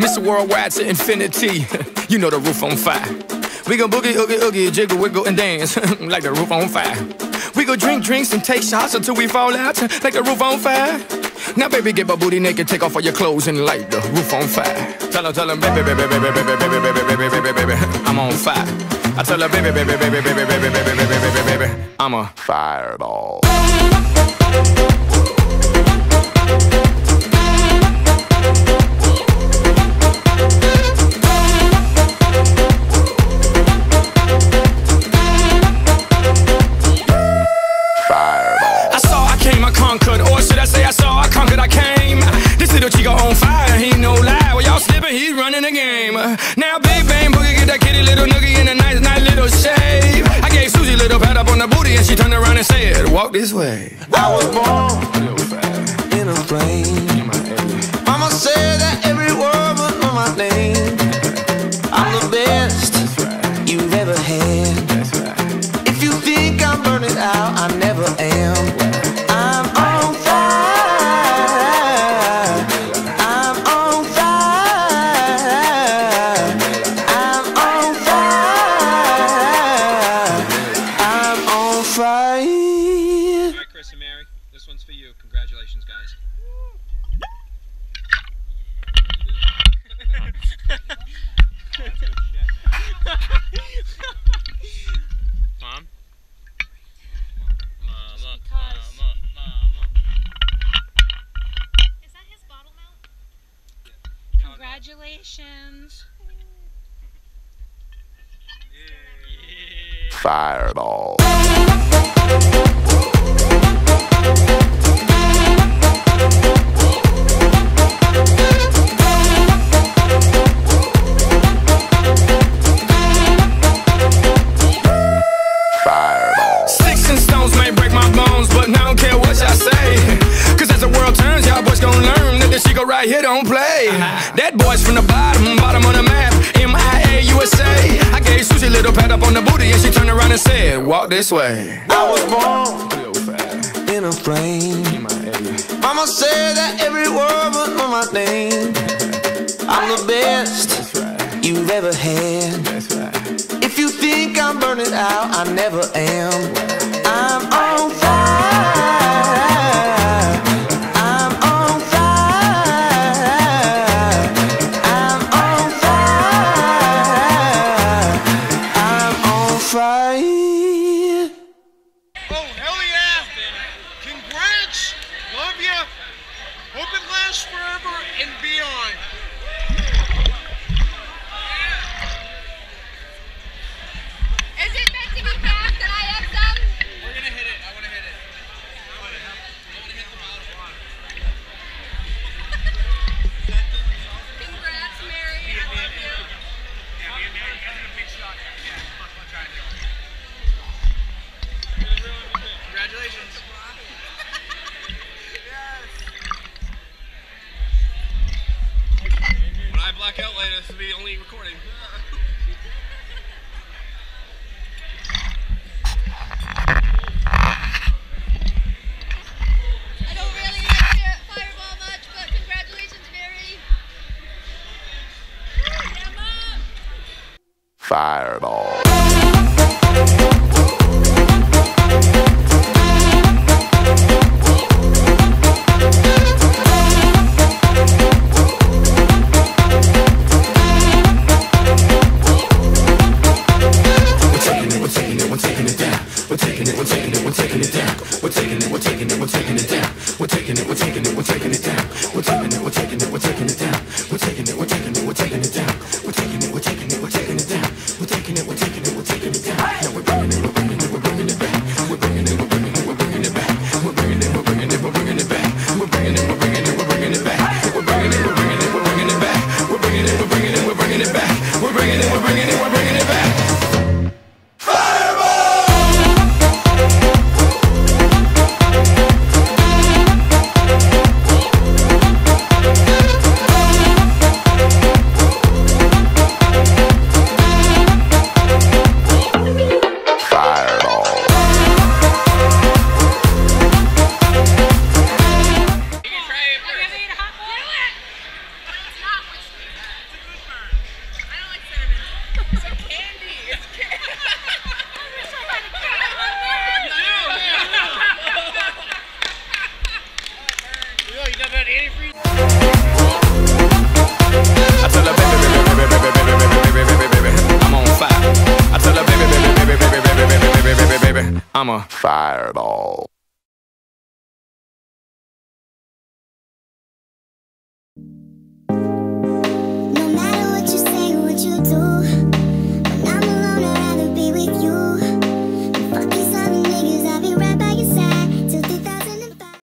Mr. Worldwide to infinity. you know the roof on fire. We gon' boogie, oogie, oogie, jiggle, wiggle, and dance like the roof on fire. We go drink drinks and take shots until we fall out like the roof on fire. Now, baby, get my booty naked, take off all your clothes and light the roof on fire. Tell her, tell her, baby, baby, baby, baby, baby, baby, baby, baby, baby, baby, I'm on fire. I tell her, baby, baby, baby, baby, baby, baby, baby, baby, baby, baby, I'm a fireball. The game. Now, big bang boogie, get that kitty little noogie in a nice, nice little shave. I gave Susie little pat up on the booty, and she turned around and said, Walk this way. I was born in a plane. Mama said Congratulations. Fireball. Here don't play. That boy's from the bottom, bottom of the map, MIA USA. I gave Susie a little pat up on the booty and she turned around and said, Walk this way. I was born in a plane. Mama said that every word was know my name. I'm the best you've ever had. If you think I'm burning out, I never am. River and beyond. Black out later, this will be the only recording. I we're taking it down. I'm a fireball.